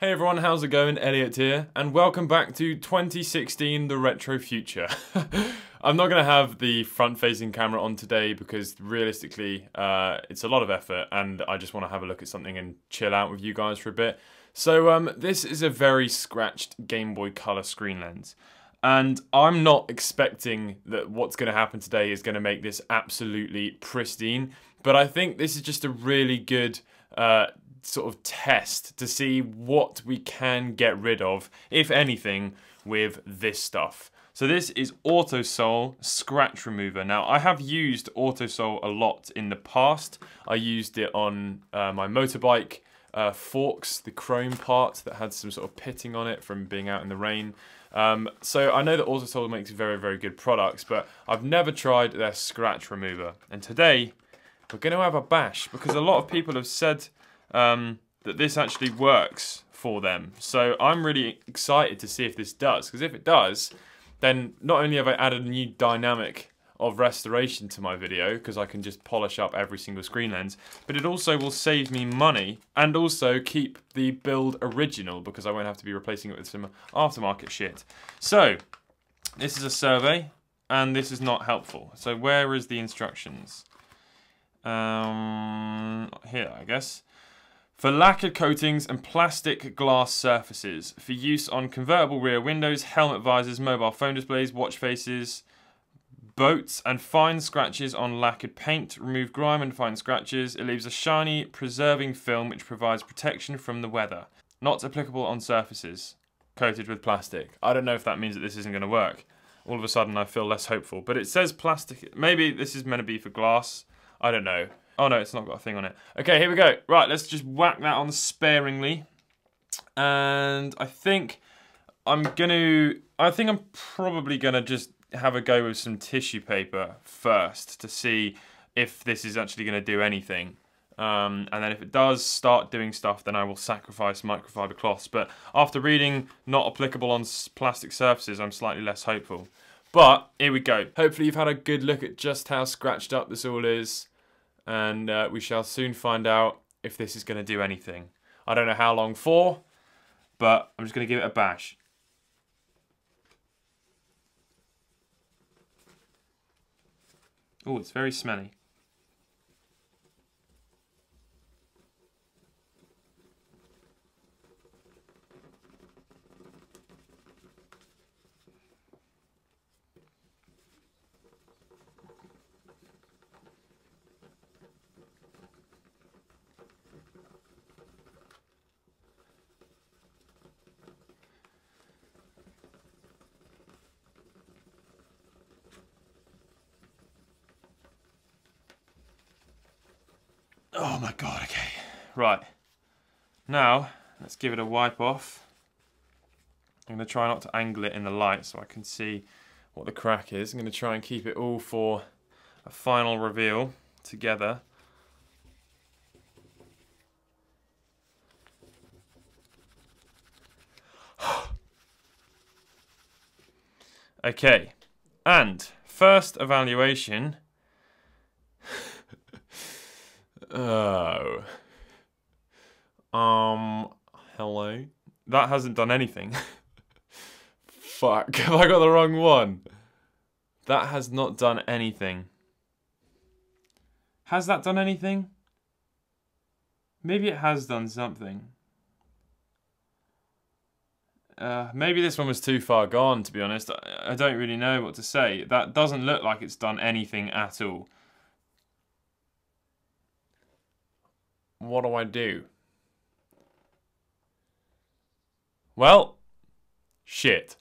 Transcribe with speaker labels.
Speaker 1: Hey everyone, how's it going? Elliot here, and welcome back to 2016 The Retro Future. I'm not going to have the front-facing camera on today because realistically, uh, it's a lot of effort and I just want to have a look at something and chill out with you guys for a bit. So um, this is a very scratched Game Boy Color screen lens. And I'm not expecting that what's going to happen today is going to make this absolutely pristine, but I think this is just a really good uh, sort of test to see what we can get rid of, if anything, with this stuff. So this is Autosol Scratch Remover. Now, I have used Autosol a lot in the past. I used it on uh, my motorbike uh, forks, the chrome part that had some sort of pitting on it from being out in the rain. Um, so I know that Autosol makes very, very good products, but I've never tried their scratch remover. And today, we're going to have a bash because a lot of people have said um, that this actually works for them. So I'm really excited to see if this does, because if it does, then not only have I added a new dynamic of restoration to my video, because I can just polish up every single screen lens, but it also will save me money and also keep the build original, because I won't have to be replacing it with some aftermarket shit. So, this is a survey, and this is not helpful. So where is the instructions? Um, here, I guess. For lacquered coatings and plastic glass surfaces, for use on convertible rear windows, helmet visors, mobile phone displays, watch faces, boats, and fine scratches on lacquered paint. Remove grime and fine scratches. It leaves a shiny, preserving film which provides protection from the weather. Not applicable on surfaces coated with plastic. I don't know if that means that this isn't going to work. All of a sudden, I feel less hopeful. But it says plastic. Maybe this is meant to be for glass. I don't know. Oh no, it's not got a thing on it. Okay, here we go. Right, let's just whack that on sparingly. And I think I'm gonna, I think I'm probably gonna just have a go with some tissue paper first to see if this is actually gonna do anything. Um, and then if it does start doing stuff, then I will sacrifice microfiber cloths. But after reading not applicable on plastic surfaces, I'm slightly less hopeful. But here we go. Hopefully you've had a good look at just how scratched up this all is and uh, we shall soon find out if this is going to do anything. I don't know how long for, but I'm just going to give it a bash. Oh, it's very smelly. Oh Oh my god, okay. Right. Now, let's give it a wipe off. I'm going to try not to angle it in the light so I can see what the crack is. I'm going to try and keep it all for a final reveal together. okay, and first evaluation Oh. Um, hello? That hasn't done anything. Fuck, have I got the wrong one? That has not done anything. Has that done anything? Maybe it has done something. Uh, maybe this one was too far gone, to be honest. I, I don't really know what to say. That doesn't look like it's done anything at all. What do I do? Well, shit.